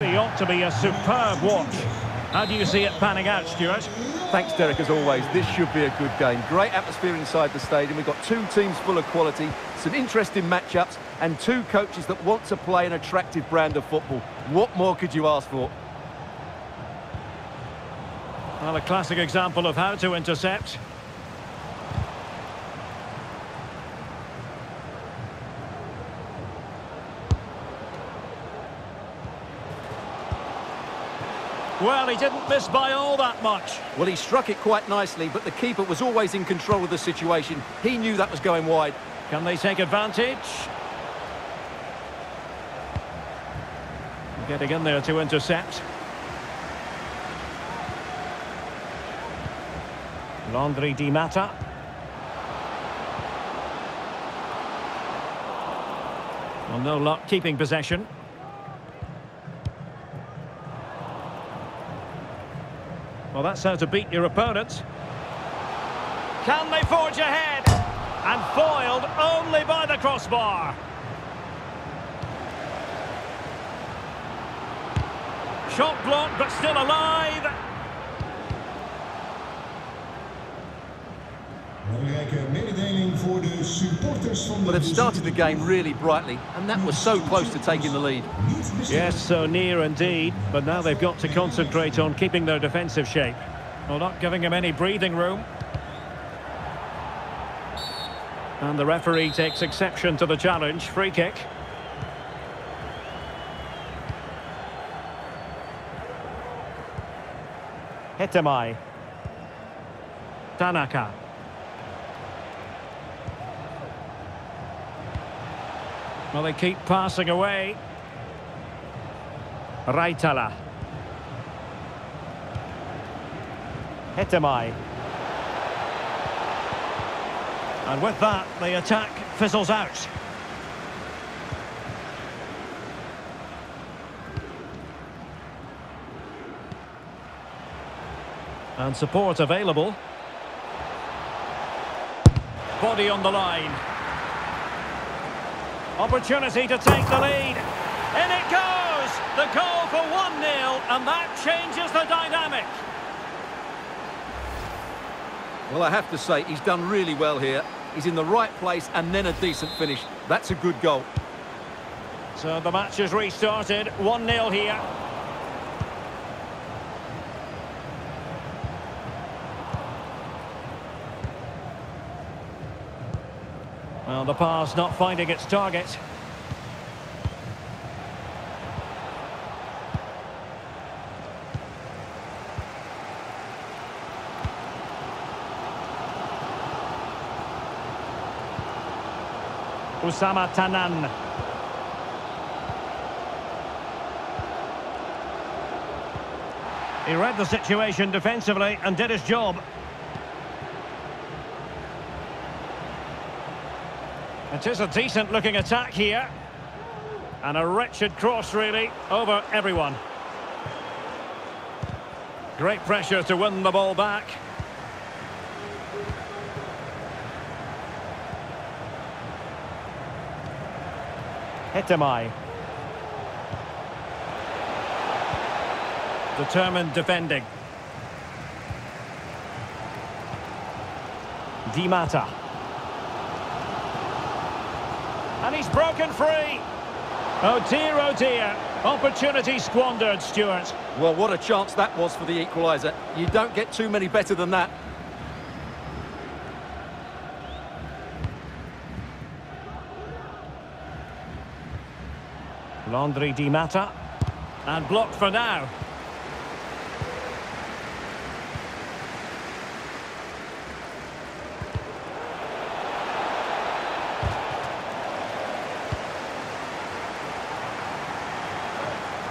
It ought to be a superb watch. How do you see it panning out, Stuart? Thanks, Derek, as always. This should be a good game. Great atmosphere inside the stadium. We've got two teams full of quality, some interesting matchups, and two coaches that want to play an attractive brand of football. What more could you ask for? Well, a classic example of how to intercept. Well, he didn't miss by all that much. Well, he struck it quite nicely, but the keeper was always in control of the situation. He knew that was going wide. Can they take advantage? Getting in there to intercept. Landry Dimata. Well, no luck keeping possession. Well, that's how to beat your opponent. Can they forge ahead? And foiled only by the crossbar. Shot blocked, but still alive. But they've started the game really brightly, and that was so close to taking the lead. Yes, so near indeed, but now they've got to concentrate on keeping their defensive shape. Well, not giving him any breathing room. And the referee takes exception to the challenge. Free kick. Hetemaj. Tanaka. Well, they keep passing away. Raitala. Hetemaj. And with that, the attack fizzles out. And support available. Body on the line. Opportunity to take the lead. In it goes! The goal for 1-0, and that changes the dynamic. Well, I have to say, he's done really well here. He's in the right place and then a decent finish. That's a good goal. So the match has restarted. 1-0 here. Well, the pass not finding its target. Oussama Tannane. He read the situation defensively and did his job. It is a decent looking attack here. And a wretched cross really over everyone. Great pressure to win the ball back. Hetemaj. Determined defending. Dimata. And he's broken free. Oh dear, oh dear. Opportunity squandered, Stuart. Well, what a chance that was for the equaliser. You don't get too many better than that. Landry Dimata. And blocked for now.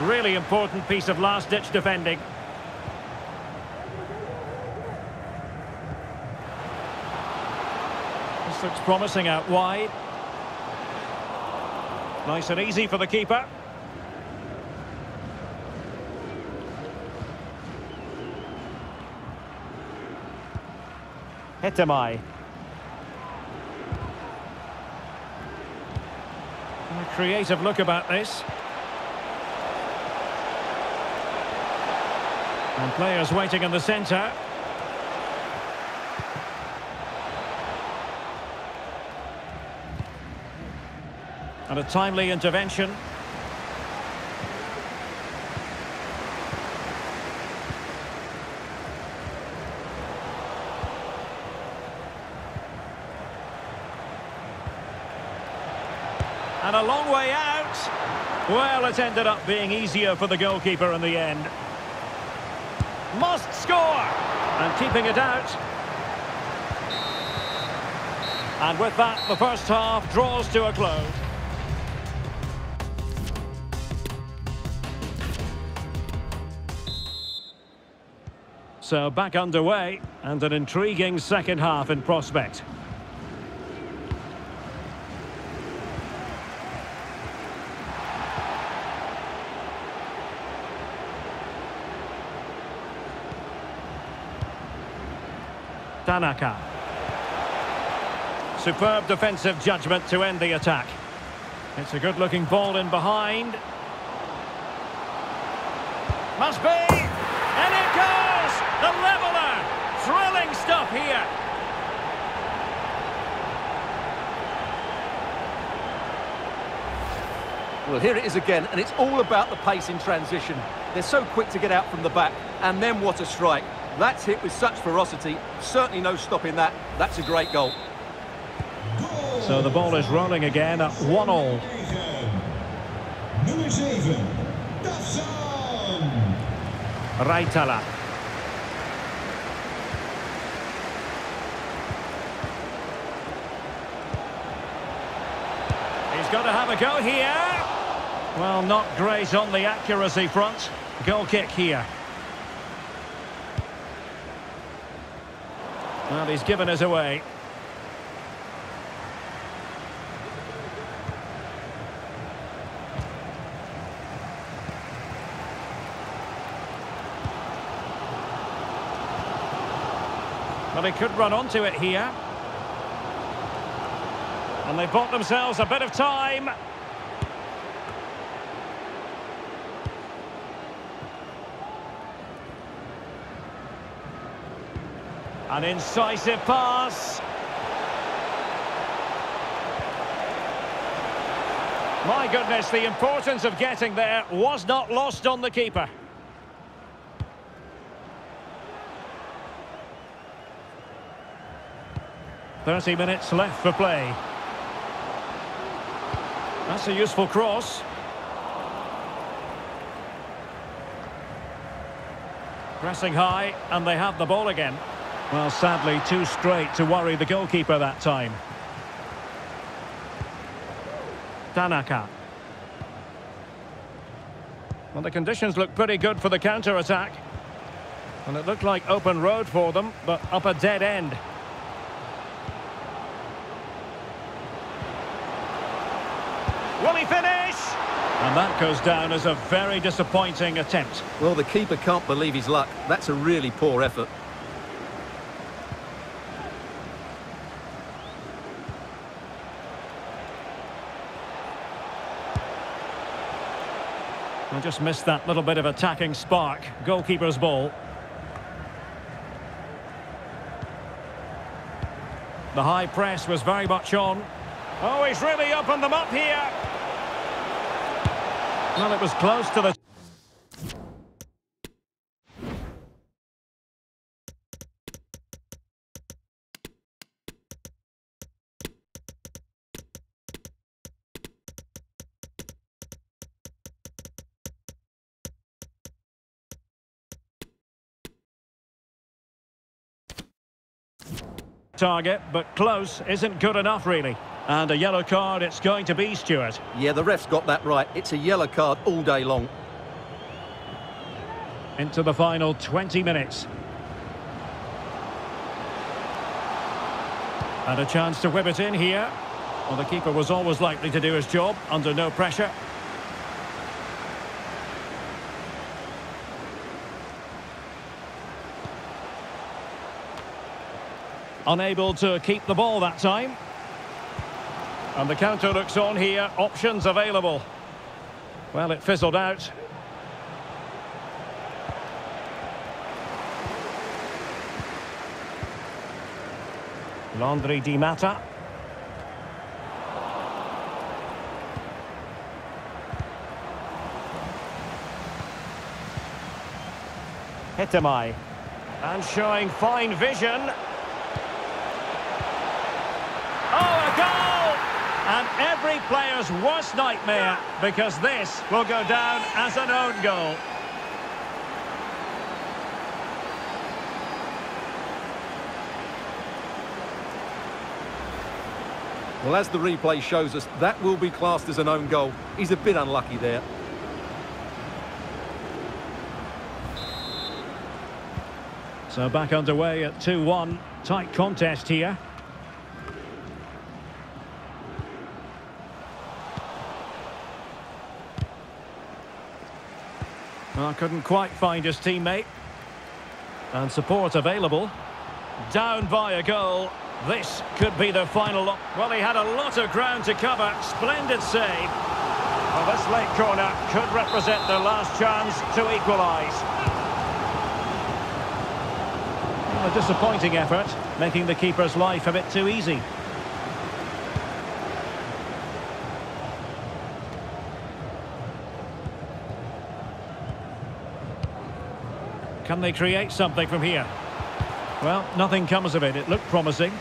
Really important piece of last-ditch defending. This looks promising out wide. Nice and easy for the keeper. Hetemaj. A creative look about this. And players waiting in the centre. And a timely intervention. And a long way out. Well, it ended up being easier for the goalkeeper in the end. Must score! And keeping it out. And with that, the first half draws to a close. So back underway, and an intriguing second half in prospect. Tanaka. Superb defensive judgment to end the attack. It's a good-looking ball in behind. Must be! And it goes! The leveller! Thrilling stuff here. Well, here it is again, and it's all about the pace in transition. They're so quick to get out from the back, and then what a strike. That's hit with such ferocity. Certainly no stopping that. That's a great goal. So the ball is rolling again at 1 all. Nummer 7, Tafsan. Raitala. He's got to have a go here. Well, not great on the accuracy front. Goal kick here. Well, he's given us away. Well, they could run onto it here. And they've bought themselves a bit of time. An incisive pass. My goodness, the importance of getting there was not lost on the keeper. Thirty minutes left for play. That's a useful cross. Pressing high, and they have the ball again. Well, sadly, too straight to worry the goalkeeper that time. Tanaka. Well, the conditions look pretty good for the counter-attack. And it looked like open road for them, but up a dead end. Will he finish? And that goes down as a very disappointing attempt. Well, the keeper can't believe his luck. That's a really poor effort. I just missed that little bit of attacking spark. Goalkeeper's ball. The high press was very much on. Oh, he's really opened them up here. Well, it was close to the... target, but close isn't good enough, really. And a yellow card it's going to be, Stuart. Yeah, the ref's got that right. It's a yellow card all day long. Into the final 20 minutes. And a chance to whip it in here. Well, the keeper was always likely to do his job under no pressure. Unable to keep the ball that time. And the counter looks on here. Options available. Well, it fizzled out. Landry Di Matta. Hetemaj. And showing fine vision. Every player's worst nightmare, because this will go down as an own goal. Well, as the replay shows us, that will be classed as an own goal. He's a bit unlucky there. So back underway at 2-1. Tight contest here. Well, couldn't quite find his teammate. And support available. Down by a goal. This could be the final. Well, he had a lot of ground to cover. Splendid save. Well, this late corner could represent their last chance to equalise. A disappointing effort, making the keeper's life a bit too easy. Can they create something from here? Well, nothing comes of it. It looked promising.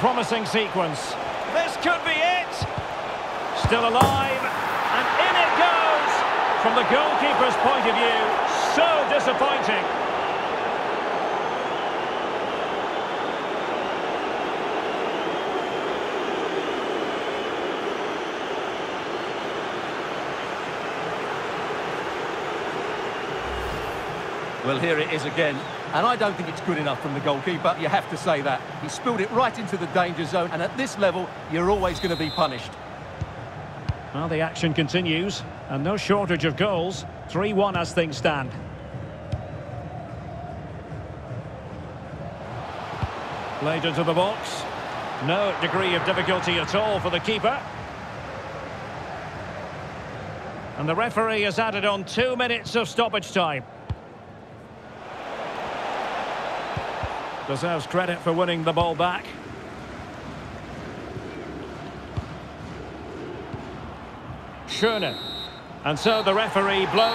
Promising sequence. This could be it. Still alive. And in it goes. From the goalkeeper's point of view, so disappointing. Well, here it is again. And I don't think it's good enough from the goalkeeper. You have to say that. He spilled it right into the danger zone. And at this level, you're always going to be punished. Well, the action continues. And no shortage of goals. 3-1 as things stand. Played into the box. No degree of difficulty at all for the keeper. And the referee has added on two minutes of stoppage time. Deserves credit for winning the ball back. Schöne. And so the referee blows.